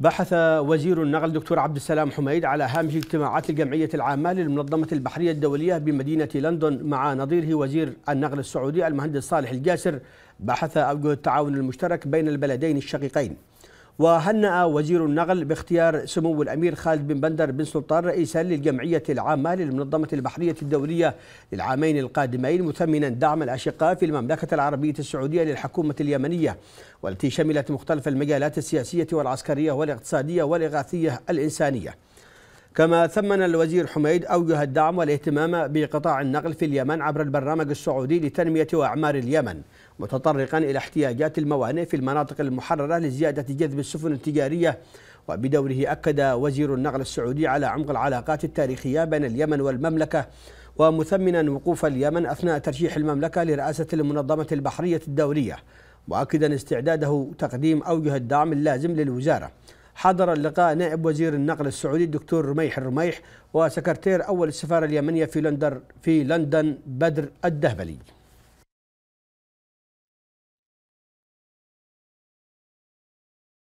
بحث وزير النقل دكتور عبد السلام حميد على هامش اجتماعات الجمعية العامة للمنظمة البحرية الدولية بمدينة لندن مع نظيره وزير النقل السعودي المهندس صالح الجاسر. بحث أوجه التعاون المشترك بين البلدين الشقيقين. وهنأ وزير النقل باختيار سمو الأمير خالد بن بندر بن سلطان رئيسا للجمعية العامة للمنظمة البحرية الدولية للعامين القادمين مثمنا دعم الأشقاء في المملكة العربية السعودية للحكومة اليمنية. والتي شملت مختلف المجالات السياسية والعسكرية والاقتصادية والإغاثية الإنسانية. كما ثمن الوزير حميد أوجه الدعم والاهتمام بقطاع النقل في اليمن عبر البرنامج السعودي لتنمية وأعمار اليمن متطرقا إلى احتياجات الموانئ في المناطق المحررة لزيادة جذب السفن التجارية. وبدوره أكد وزير النقل السعودي على عمق العلاقات التاريخية بين اليمن والمملكة. ومثمنا وقوف اليمن أثناء ترشيح المملكة لرئاسة المنظمة البحرية الدولية. مؤكدا استعداده تقديم أوجه الدعم اللازم للوزارة. حضر اللقاء نائب وزير النقل السعودي الدكتور رميح الرميح وسكرتير أول السفارة اليمنية في لندن في لندن بدر الدهبلي.